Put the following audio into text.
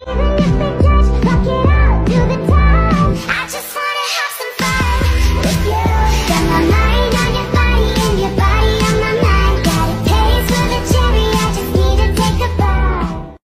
Woo!